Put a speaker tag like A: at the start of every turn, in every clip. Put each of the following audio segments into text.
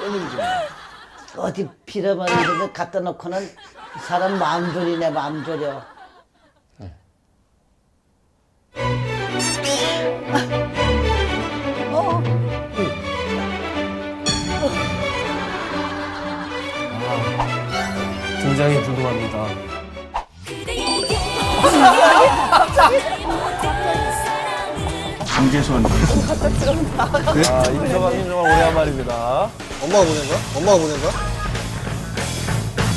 A: 때리지 마. 어디 빌어먹는 데 갖다 놓고는 사람 마음 졸이네 마음 졸여.
B: 굉장히 궁금합니다.
C: 강제소환.
B: 아, 임서방, 임서방 오래간만입니다.
D: 엄마가 보낸 거야? 엄마가 보낸 거야?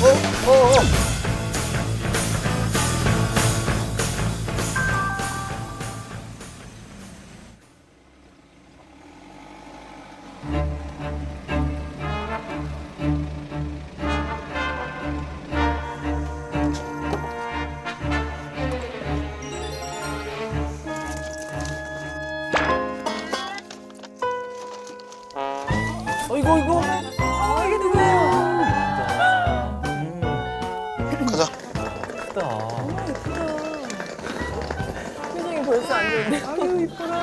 D: 어? 어? 어?
E: 이구 이거. 아 이게 누구예요?
D: 가자.
E: 표정이 벌써 안 좋은데. 아유 이쁘라.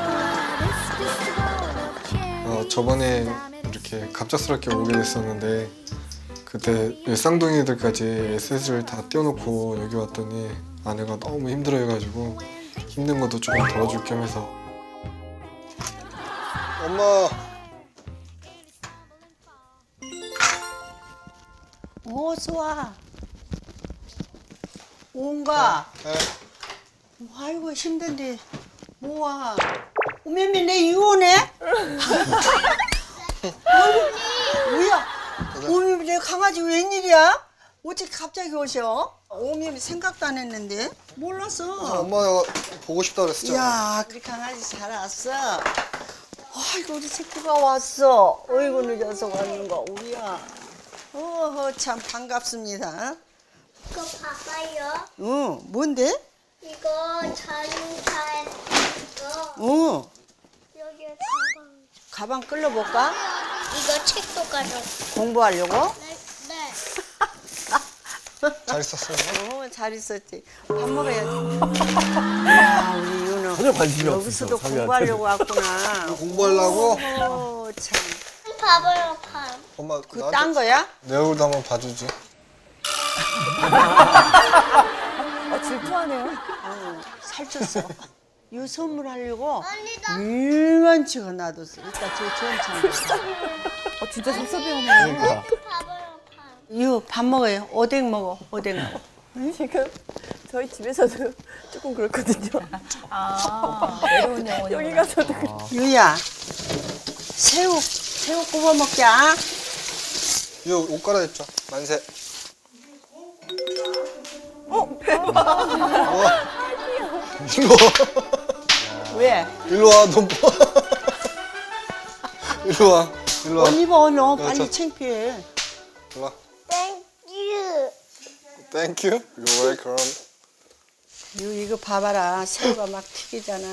D: 어, 저번에 이렇게 갑작스럽게 오게 됐었는데 그때 이 쌍둥이들까지 SS를 다 띄워놓고 여기 왔더니 아내가 너무 힘들어해가지고 힘든 것도 조금 덜어줄 겸 해서 엄마
A: 어서 와. 온가?
D: 네.
A: 아이고 힘든데 뭐야? 오메미 내 이혼해? 아이고, 뭐야? 오메미 내 강아지 웬일이야? 어떻게 갑자기 오셔? 오메미 생각도 안 했는데 몰랐어.
D: 엄마가 보고 싶다 그랬었잖아
A: 야, 우리 강아지 잘 왔어. 아이고 우리 새끼가 왔어. 어이구 늦어서 왔는가 우리야. 어허 참 반갑습니다.
F: 이거 봐봐요.
A: 응, 뭔데?
F: 이거 자동차에 이거
A: 응,
F: 여기 가방.
A: 가방 끌려볼까?
F: 이거 책도 가져.
A: 공부하려고?
F: 네. 네.
D: 잘 있었어요?
A: 어, 잘 있었지. 밥 먹어야지. 야, 우리 윤호.
B: 전혀 관심이
A: 여기서도
B: 없으시죠, 사위한테.
A: 공부하려고 왔구나.
D: 공부하려고?
A: 어, 참.
F: 봐봐요, 밥.
D: 엄마
A: 그 딴 거야?
D: 내 얼굴도 한번 봐주지
E: 아 질투하네요.
A: 어, 살쪘어. 이 선물하려고 일만치가 놔뒀어. 이따 저 전차.
E: 어 진짜 섭섭해하네요.
B: 그러니까.
A: 이거 밥 먹어요. 오뎅 먹어. 오뎅 먹어.
E: 지금 저희 집에서도 조금 그렇거든요.
G: 아, 외로운 영혼이.
E: 여기 가서도 그래.
A: 유야, 새우, 새우 구워 먹자.
D: 이거 옷 갈아입자 만세 어? 이거
A: 왜?
D: 일로 와, 너 뭐? 일로 와, 일로 와.
A: 옷 입어, 너 빨리
D: 저-
A: 창피해.
D: 일로 와.
F: Thank you.
D: Thank you. You're welcome.
A: You, 이거 봐봐라. 새우가 막 튀기잖아.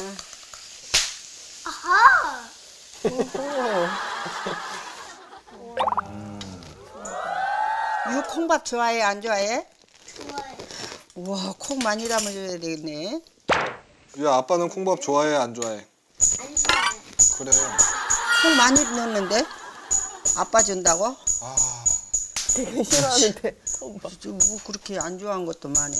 F: 아하.
A: You 콩밥 좋아해, 안 좋아해?
F: 좋아요.
A: 우와, 콩 많이 담아줘야 되겠네.
D: 야, 아빠는 콩밥 좋아해, 안 좋아해?
F: 안 좋아요.
D: 그래.
A: 콩 많이 넣는데? 아빠 준다고?
D: 아,
E: 되게 싫어하는데.
A: 저뭐 그렇게 안 좋아하는 것도 많네.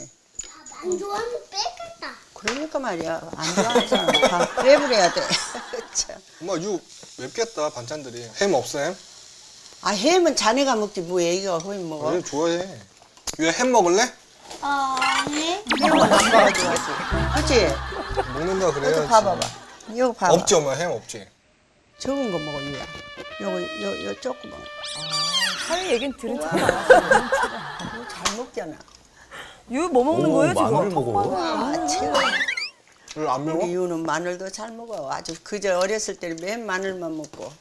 F: 안 좋아하면 빼겠다.
A: 그러니까 말이야. 안 좋아하는 사람 다 빼버려야 돼. 참.
D: 엄마 유 맵겠다 반찬들이. 햄 없어 햄?
A: 아, 햄은 자네가 먹지 뭐 애기가 햄 먹어.
D: 왜 좋아해? 유야 햄 먹을래?
F: 아니.
A: 햄은 아빠가 좋아하지. 그치?
D: 먹는다
A: 이거
D: 그래야지.
A: 봐봐봐. 이거 봐봐.
D: 없지 엄마 햄 없지.
A: 적은 거 먹어, 유야. 요거, 요, 요 조그만 거.
E: 사위 얘긴 들은 척.
A: 이거 잘 먹잖아.
E: 유 뭐 먹는 거예요 지금?
B: 마늘을 먹어.
A: 아, 최고.
D: 이거 안 매워?
A: 우리 유는 마늘도 잘 먹어. 아주 그저 어렸을 때는 맨 마늘만 먹고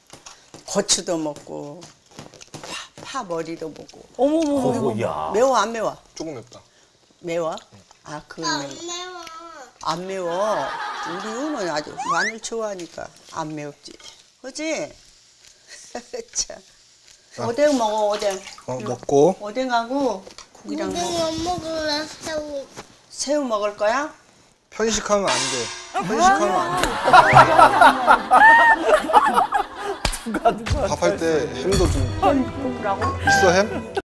A: 고추도 먹고 파, 파 머리도 먹고
E: 어머머.
B: 어머, 야.
A: 매워 안 매워?
D: 조금 맵다.
A: 매워? 아 그건
F: 안
A: 매워.
F: 매워.
A: 안 매워. 우리 유는 아주 마늘 좋아하니까 안 매웠지. 그지? 참. 오뎅 먹어 오뎅.
D: 어, 먹고
A: 오뎅하고 고기랑 먹어.
F: 안 먹을래, 새우.
A: 새우 먹을 거야?
D: 편식하면 안 돼. 편식하면 안 돼.
B: 누가 누가
D: 밥할 때 햄도 좀? 있어 햄?